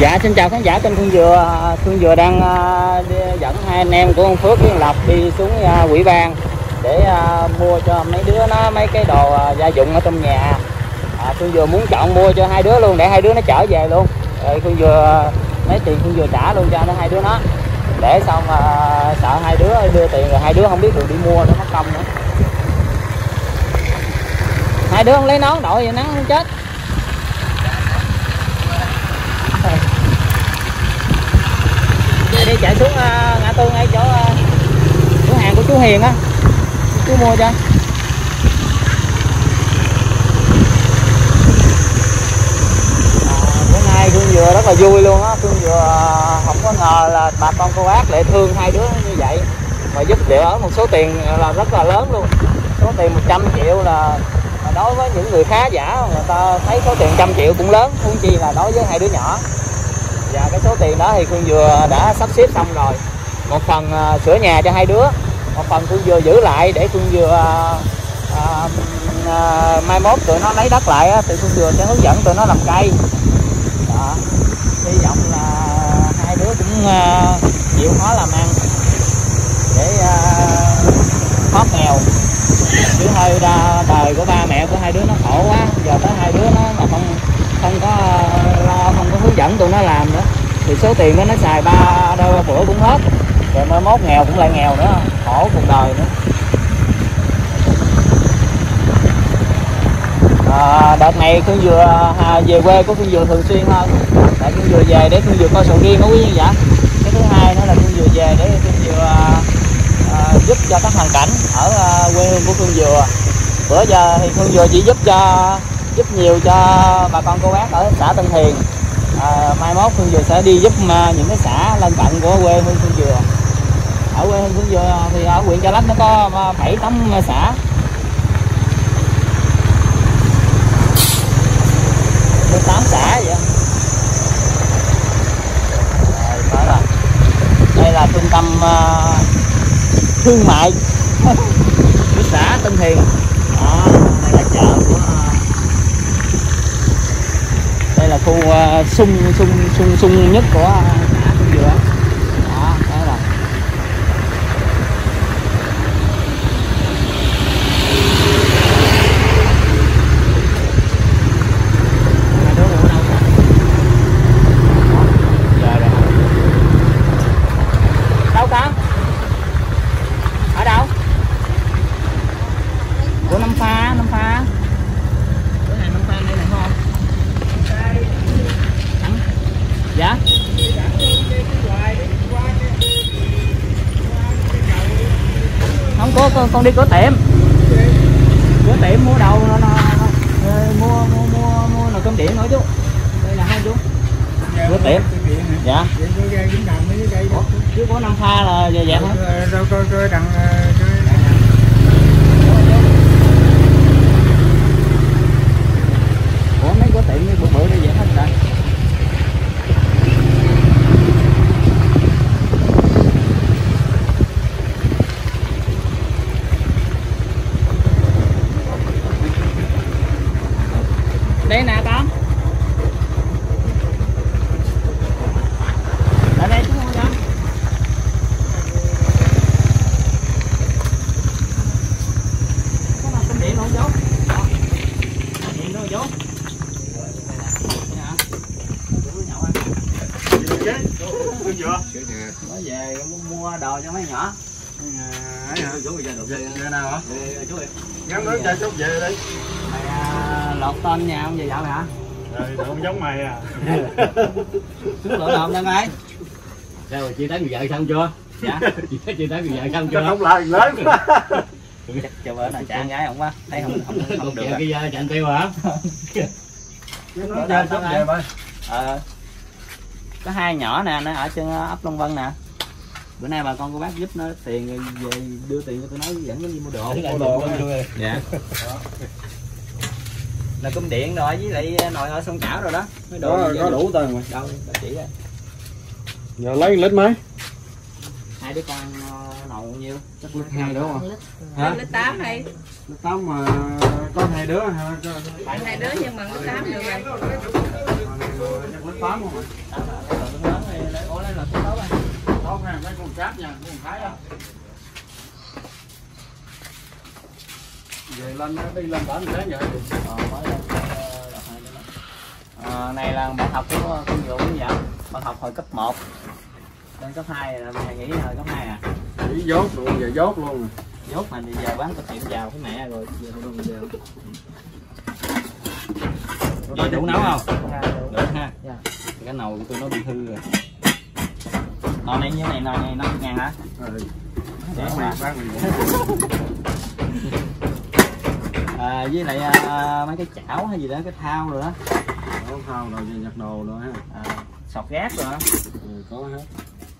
Dạ xin chào khán giả kênh thương Dừa thương Dừa đang uh, đi, dẫn hai anh em của ông Phước với ông Lộc đi xuống uh, quỹ ban để uh, mua cho mấy đứa nó mấy cái đồ uh, gia dụng ở trong nhà. À, Phương Dừa muốn chọn mua cho hai đứa luôn để hai đứa nó trở về luôn. Rồi Thương Dừa lấy tiền thương Dừa trả luôn cho nó hai đứa nó. Để xong uh, sợ hai đứa đưa tiền rồi hai đứa không biết đường đi mua nó mất công nữa. Hai đứa không lấy nón đội vậy nắng không chết Để đi chạy xuống uh, ngã tư ngay chỗ uh, cửa hàng của chú Hiền á. Chú mua cho. À, bữa nay Phương vừa rất là vui luôn á. Phương vừa à, không có ngờ là bà con cô bác lại thương hai đứa như vậy. Mà giúp đỡ một số tiền là rất là lớn luôn. Số tiền 100 triệu là đối với những người khá giả người ta thấy số tiền trăm triệu cũng lớn. Huống chi là đối với hai đứa nhỏ và cái số tiền đó thì Phương vừa đã sắp xếp xong rồi một phần uh, sửa nhà cho hai đứa một phần Phương vừa giữ lại để Phương vừa uh, uh, mai mốt tụi nó lấy đất lại thì Phương vừa sẽ hướng dẫn tụi nó làm cây đó. hy vọng là hai đứa cũng uh, chịu khó làm ăn để uh, thoát nghèo chứ hơi đời của ba mẹ của hai đứa nó khổ quá giờ tới hai đứa nó mà không không có lo không có hướng dẫn tụi nó làm nữa. Thì số tiền đó nó xài ba đôi ba bữa cũng hết. Rồi mai mốt nghèo cũng lại nghèo nữa khổ cuộc đời nữa. À, đợt này phương vừa à, về quê của phương vừa thường xuyên hơn. Tại phương vừa về để phương vừa coi sầu riêng nó quý như vậy cái thứ hai nữa là phương vừa về để phương vừa à, à, giúp cho các hoàn cảnh ở à, quê hương của phương vừa bữa giờ thì phương vừa chỉ giúp cho giúp nhiều cho bà con cô bác ở xã Tân Thiền à, mai mốt Phương Dừa sẽ đi giúp mà những cái xã lân cận của quê hương Phương Dừa. Ở quê hương Phương Dừa thì ở huyện Chợ Lách nó có à, bảy tấm à, xã. Được tám xã vậy. Rồi, là đây là trung tâm uh, thương mại của xã Tân Thiền đó, đây là chợ của uh, đây là khu uh, sung sung sung sung nhất của xã Phương Dừa đó đây là ở đâu rồi đâu ở đâu? Của năm pha năm pha cửa hàng năm pha đây này không Hả? dạ có con, con đi cửa tiệm. Cửa tiệm mua đầu nó, nó, nó, ờ, mua mua mua mua nồi cơm điện nữa chú. Đây là hai chú. Cửa tiệm. Dạ. Ủa, chứ có năm pha là vậy vậy hả đâu có có đằng ủa mấy cửa tiệm như bữa bữa đi vậy hết ta đây nè con ở đây chú mua cho có nào cơm điện không chú điện đâu chú mới về muốn mua đồ cho mấy nhỏ nào hả? Chú ơi ngắm nước cho chút về đi mày à, lọt tên nhà ông về dạo hả? Rồi không giống mày à. Xuống lựa lộn đang ai Sao rồi chia tán người vợ xong chưa? dạ Chia tán người vợ xong chưa? không lại lớn cho bữa nào chạng gái không quá. Thấy không không không, Còn được rồi cái uh, chạnh tiêu hả? nó chơi chút về ờ có hai nhỏ nè nó ở trên ấp Long Vân nè bữa nay bà con cô bác giúp nó tiền về đưa tiền cho tôi nói dẫn nó đi mua đồ. Mua đồ luôn. dạ. Là cơm điện rồi với lại nồi ở sông chảo rồi đó. Mấy đồ có gì có đủ tiền mà đâu bà chỉ đây giờ lấy lít mấy? Hai đứa con ờ, nồi nhiêu chắc lít hai đúng không hả? Lít tám hay lít tám mà có hai đứa hả? Có- hai đứa nhưng mà lít tám được rồi. Chắc lít tám không Ủa lấy là số tốt Tốt nha, mấy con cáp nha, con thái á. Về lên đi lên bển thế vậy Ờ, mới lên, ờ, này là bạn học của con như vậy bạn học hồi cấp 1 lên cấp 2 là mẹ nghỉ hồi cấp 2 à? Chỉ dốt luôn, về dốt luôn rồi dốt mà thì giờ bán thực hiện vào cái mẹ rồi giờ luôn giờ Vậy đủ nấu không? Được ha. Dạ. Cái nồi của tôi nó bị hư rồi Nồi này như này, nồi này 50 ngàn hả? Ừ, bán à, Với lại à, mấy cái chảo hay gì đó, cái thao rồi đó. Có thao rồi, nhặt đồ nữa ha. À, Sọt gác rồi đó. Ừ, Có hết.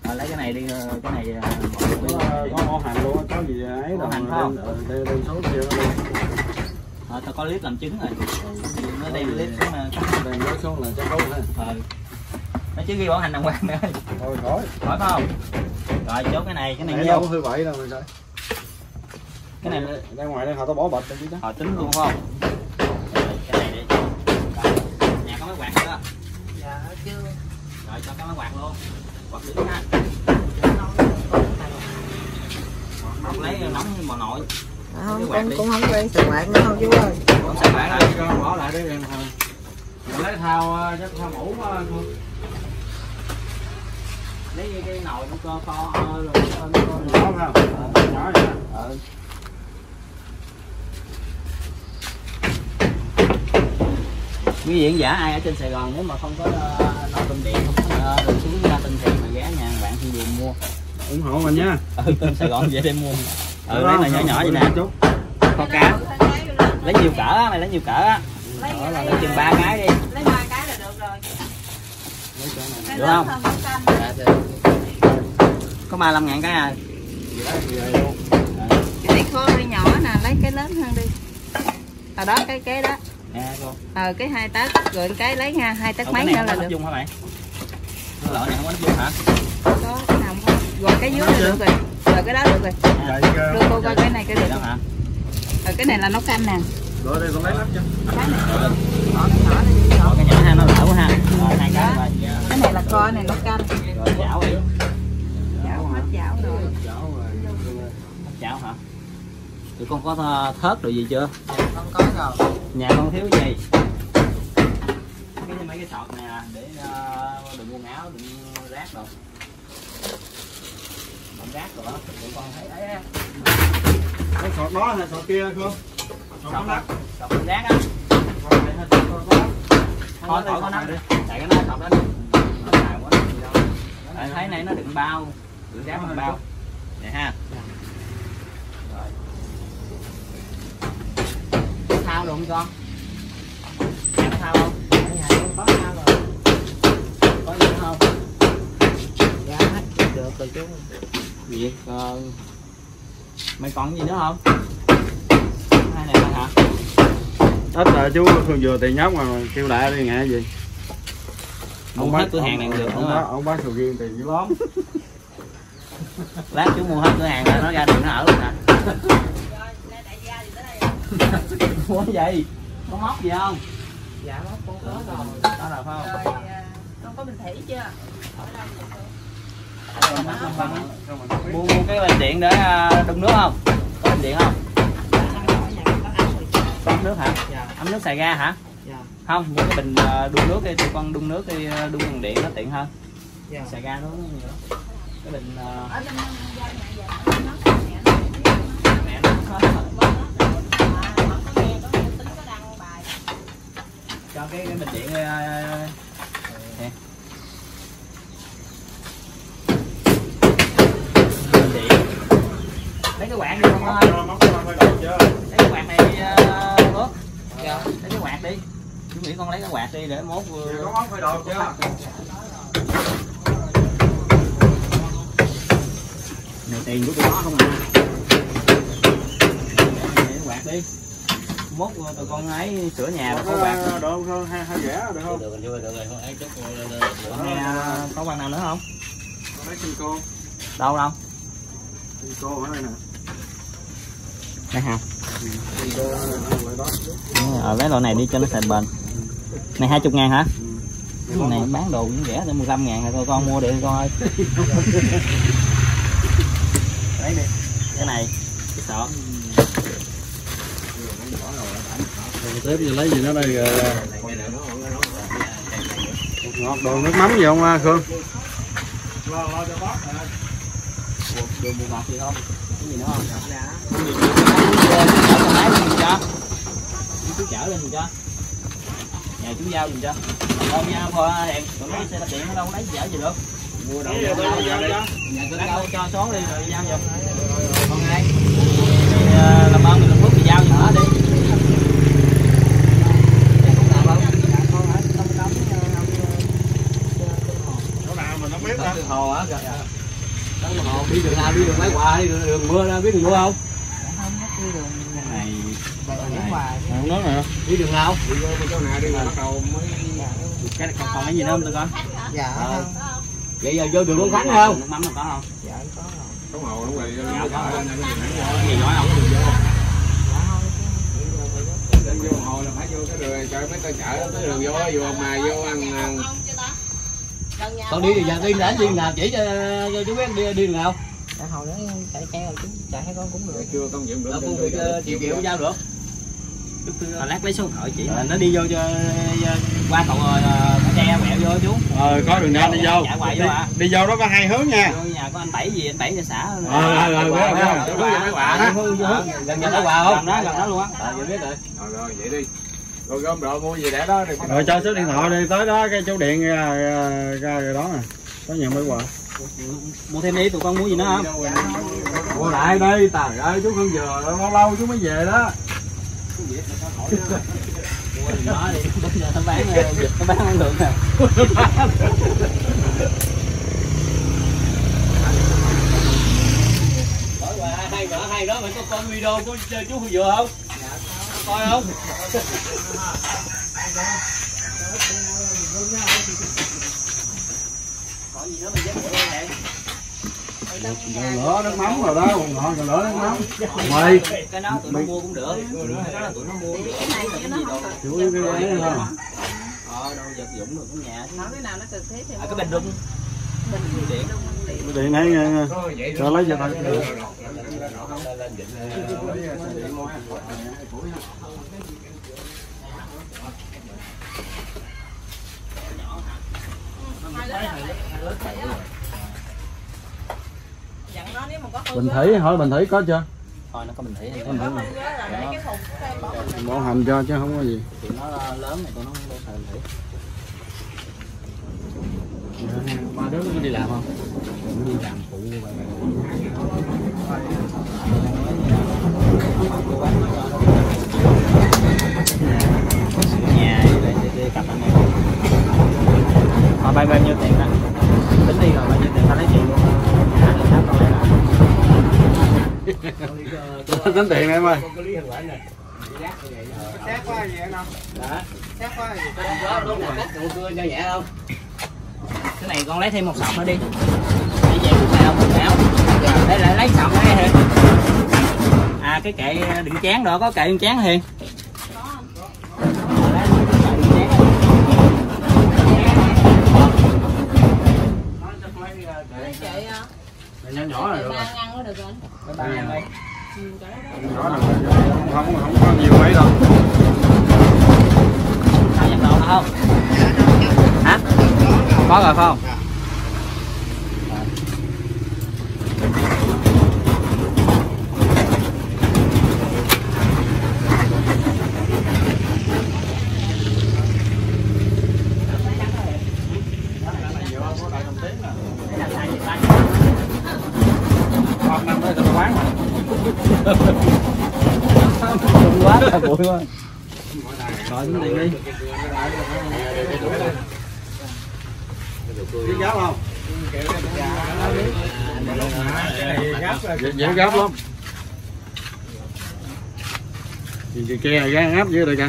À, Lấy cái này đi, ờ, cái này à, Có, có ô hành luôn, có gì ấy Ô hành không? đem- ừ, đem, số kia. Luôn à, Tao có clip làm chứng rồi. Nó đem clip xuống mà. Đem số là chắc tốt ha. Ờ Nó chứ ghi bảo hành đàng hoàng ơi Thôi khỏi Khỏi phải không? Rồi chốt cái này, cái này có thứ bảy đâu sao Cái này Đây ngoài đây họ tao bỏ bịch rồi chứ đó. Họ tính luôn phải không? Rồi, cái này cho Rồi, Nhà có máy quạt nữa đó. Dạ chưa Rồi cho cái máy quạt luôn. Quạt lưỡi ha. Quạt lấy nóng như bà nội. Không quạt cũng đi. cũng không quen sờ quạt nữa không chú ơi Không sao quạt rồi cho bỏ lại đi Rồi. Lấy thao ờ, chắc thao mũ ờ, thôi Lấy cái- cái nồi nó co co ờ, rồi nó co- co- Nhỏ phải không? Nhỏ vậy hả? Ờ. quý vị khán giả ai ở trên Sài Gòn nếu mà không có uh, nồi cơm điện không có uh, đường xuống ra Tân Thiện mà ghé nhà bạn thì dùng mua. ủng hộ mình nha. Ừ trên Sài Gòn về đem mua. Ừ Được lấy là nhỏ nhỏ vậy nè. chút. Kho cá. Lấy nhiều cỡ á mày lấy nhiều cỡ á. Lấy Đó là lấy lấy chừng ba cái đi. lấy ba cái là được rồi. Này. Được không? Có 35 ngàn cái à. Cái này kho hơi nhỏ nè lấy cái lớn hơn đi. Ở đó cái cái đó. Ờ cái hai tấc rồi cái lấy nha hai tấc mấy này nữa là được. dung hả mày cái loại này không có nắp dung hả? Có cái nào không rồi cái dưới là được rồi. Rồi cái đó được rồi. Vậy đưa cô coi cái này cái được đó hả? rồi cái này là nấu canh nè. Rồi đây con lấy lắm chứ cái này cái nhỏ này cái nhỏ ha nó lỡ quá ha. Rồi hai cái rồi. Cái này là kho này nấu canh. Rồi chảo đi tụi con có th- thớt rồi gì chưa? Không có rồi. Nhà con thiếu cái gì? Cái mấy cái sọt này nè để uh, đừng mua áo đừng rác đâu đừng rác rồi đó tụi con thấy ấy á cái sọt đó hay sọt kia không? Sọt sọt á đắt sọt đừng rác á. Sọt này hay sọt có đắt thôi có nắp. đi. Chạy cái nó sọt đó đi. Thấy này nó đựng bao. Đựng rác đựng bao. Vậy ha rồi có thao được không? Con Nhà có thao không có sao rồi. Có gì không? Dạ hết được rồi chú việc ờ, mày còn gì nữa không? Hai này hả? Ít rồi chú thường vừa tiền nhóc mà kêu lại đi nghe gì? Mua hết cửa hàng này được ông bác mà. ông bán sầu riêng tiền dữ lắm. Lát chú mua hết cửa hàng là nó ra đường nó ở luôn nè mua gì có móc gì không dạ nó con có rồi đó là phải rồi không à, con có bình thủy chưa mua mua cái bình điện để à, đun nước không có bình điện không có ấm nước hả ấm nước xài ga hả Dạ. không mua cái bình à, đun nước đi tụi con đun nước đi à, đun bằng điện nó tiện hơn Dạ. xài ga nó cái bình à, mẹ nó mẹ có cho cái, cái bình điện nè. bình điện lấy cái quạt đi con ơi lấy cái quạt này đi ướt lấy cái quạt đi. Chú nghĩ con lấy cái quạt đi để mốt vừa- có món đồ chưa? Này tiền của tụi nó không à. Để quạt đi mốt tụi con ấy sửa nhà rồi có quạt được không? Hai hai rẻ được không? Được rồi được rồi được rồi ấy chút à, có quạt nào nữa không? Lấy sinh cô. Đâu đâu? Sinh cô ở đây nè. Đây hả cô ở lấy loại này đi cho nó sạch bền. Này hai chục ngàn hả? Cái này bán đồ cũng rẻ tới 15 ngàn thôi con mua để con ơi lấy đi. Cái này cái sọ tiếp giờ lấy gì nó đây rồi ngọt đồ nước mắm gì không à, Khương đường bùn ngọt gì không cái gì nữa không chú chở lên cho nhà chú giao giùm cho thôi giao thôi hẹn tụi lấy xe đạp điện ở đâu lấy chở gì được mua đâu nhà tôi đâu cho số đi rồi giao giùm con ai làm ơn mình làm phước thì giao giùm nó đi chỗ nào mình không biết đó hồ á kìa là hồ đi đường nào đi đường lấy quà đi đường, đường mưa ra biết đường mưa không? Không đi đường này không nói nè đi đường nào chỗ nào đi mà bắt đầu mới cái này còn còn cái gì nữa không tụi con? Dạ Ờ. không. Vậy giờ vô đường Long Khánh không? Mắm là có không? Dạ có rồi. Có màu đúng rồi dạ có cái gì nói không đường vô. Vô hồ là phải vô cái đường cho mấy tay chợ tới đường vô vô mà vô ăn ăn con đi thì giờ đi đến đi đường nào chỉ cho, cho chú biết đi đi đường nào dạ hồi đó chạy xe rồi chứ chạy hai con cũng được chưa công nhận được vực ờ, chiều chiều giao được Rồi lát lấy số điện thoại chị nó đi vô cho qua cầu ờ, tre quẹo vô chú ờ có đường ra đi vô vô đi, à. đi vô đó có hai hướng nha vô nhà có anh bảy gì anh bảy cho xã Ờ, ờ, ờ, biết rồi, biết rồi. Chỗ Chỗ quà, mấy quà đó. Ờ, gần nhà lấy quà không gần đó gần đó luôn á ờ vậy biết rồi rồi rồi vậy đi rồi gom đồ mua gì để đó đi Rồi cho số điện thoại đi tới đó cái chú điện ra, ra, ra rồi đó nè. Có nhận mấy quà. mua thêm đi tụi con mua gì nữa không mua lại đây trời ơi chú không vừa lâu lâu chú mới về đó mua đi nó bán vịt nó bán không được nè hay nữa hay đó mày có coi video của chú vừa không coi không? Có gì nữa mày giới thiệu lỡ nước mắm rồi đó, còn ngọt còn lỡ nước mắm. Mày, cái đó tụi nó mua cũng được. Cái đó là tụi nó mua cũng cái gì đâu chủ yếu cái này không? ờ đâu vật dụng nhà chứ. Nói cái nào nó cần thiết thì à, cái bình rung bình điện điện này nghe nghe. Cho lấy cho tao. dặn nó nếu mà có hư Bình thủy, hỏi bình thủy có chưa? thôi nó có bình thủy có bỏ mình Bỏ hành cho chứ không có gì. tụi nó lớn này tụi nó không có bình thủy ba đứa nó có đi làm không? Đi làm phụ nhà để để cặp anh em. Họ bay bao nhiêu tiền đó? Tính đi rồi bao nhiêu tiền tao lấy tiền? Luôn nhà lại Tính tiền em ơi. xét quá gì anh không xét quá gì cưa cho nhẹ không này con lấy thêm một sọc nữa đi. Để về quần áo quần áo để lại lấy sọc đây hiền. À cái kệ đựng chén đó có kệ đựng chén hiền. Nhỏ nhỏ này được rồi. ngăn nó được rồi. Ba ừ, cái đó Nhỏ này không không có nhiều mấy đâu. sao nhập đồ không có rồi phải không. Đông quá là bụi quá. Rồi tính tiền đi Biết gáp không? Dễ, gáp lắm. Gì gì kia gan áp dưới đây đồ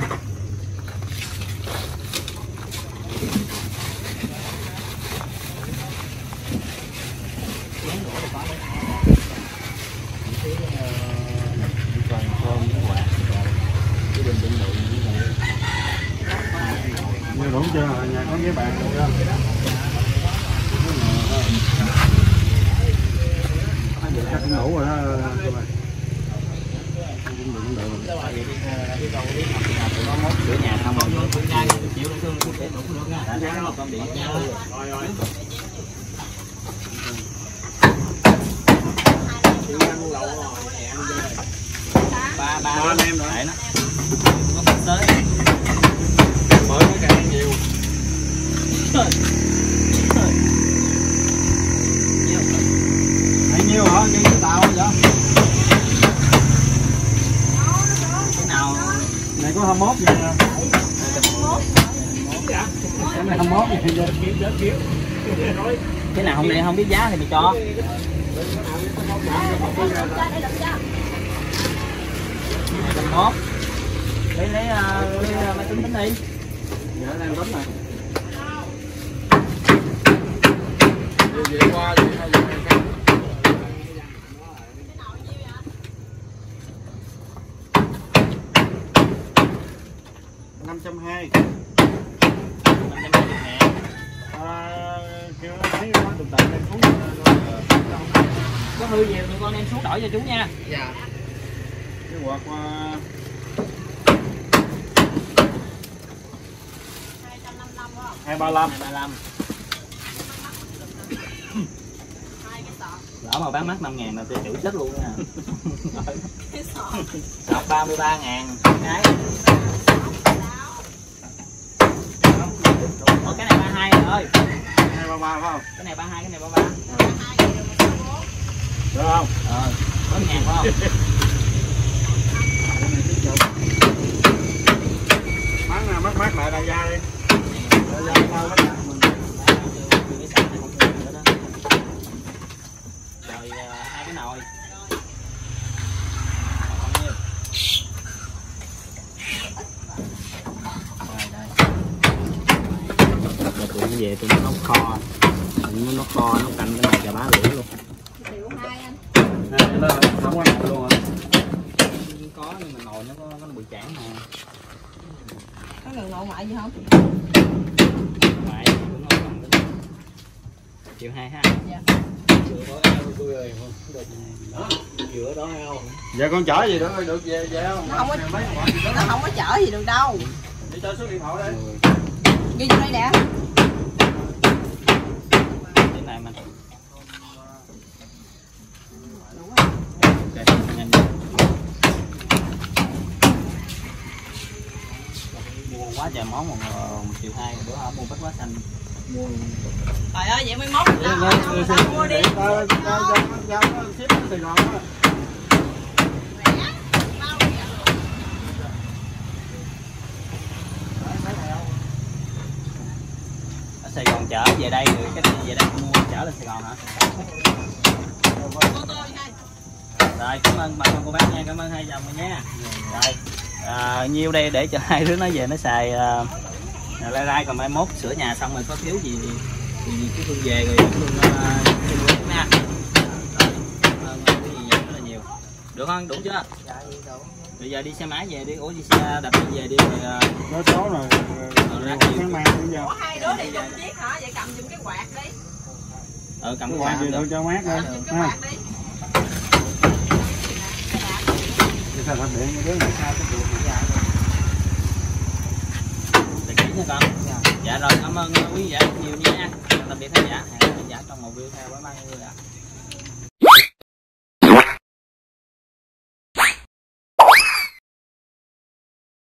Đúng chưa? Nhà có ghế bàn luôn chưa? Chắc cũng đủ rồi đó. cô bà. Cũng được, cũng được rồi. có mốt sửa nhà xong rồi chịu thương cũng sẽ đủ được nha đã một con điện ba ba. Ba anh em rồi. 21 nha. 21. Cái này 21 nha. Cái nào không nay không biết giá thì mày cho. Tầm lấy Lấy ờ, lấy ờ, máy tính tính đi. Dạ đang bấm này. Qua. Năm trăm hai kêu nó thấy nó tụt tận lên xuống có hư gì tụi con em xuống đổi cho chú nha cái quạt qua hai ba lăm 235 lỡ mà bán mắc 5 ngàn là tôi chịu chết luôn nha sọt 33 ngàn cái Ủa cái này 32 rồi ơi. Hai ba ba phải không cái này 32 cái này 33 được không? Ờ có ngàn phải không? Mát nè mát mát lại đại gia đi. Đại gia sao mát lại rồi ờ, hai cái nồi Rồi tụi nó về tụi nó nấu kho. Tụi nó nấu kho nấu canh cái này chà bá lửa luôn. Nè lên rồi, không có nổi luôn rồi có nhưng mà nồi nó có nó bị chản mà. Có người ngộ ngoại gì không? Ngoại cũng ngon triệu hai ha. Dạ. Con chở gì nữa được về về không? Nó không có- Mấy con gì nó không có chở gì được đâu. Đi cho số điện thoại đây ghi vô đây nè này mình Ok, nhanh đi. mua quá trời món một, một triệu hai bữa hôm mua bách quá xanh mua trời ơi vậy mới mốt mua đi Tao- tao cho nó ship Sài Gòn á. ở Sài Gòn chở về đây rồi cái về đây mua trở lên Sài Gòn hả? Rồi cảm ơn bà con cô bác nha cảm ơn hai chồng rồi nha. Rồi à, nhiêu đây để cho hai đứa nó về nó xài à, à lai rai còn mai mốt sửa nhà xong rồi có thiếu gì thì, thì chú Phương về rồi chú Phương uh, nha. Cảm ơn quý vị rất là nhiều. Được không? Đủ chưa? Dạ, bây giờ đi xe máy về đi. Ủa đi xe đạp đi về đi. Rồi à, Nó số rồi. Ra sáng mang bây giờ Ủa, hai đứa đi chung chiếc hả? Vậy cầm giùm cái quạt đi. Ừ cầm cái quạt gì được. thôi cho mát thôi cầm cái quạt đi. Cái sao điện cái đứa này sao cái được Để kỹ nha con. Dạ. Rồi cảm ơn quý vị rất nhiều nha. Tạm biệt khán giả. Hẹn gặp khán giả trong một video theo. Bye bye quý vị ạ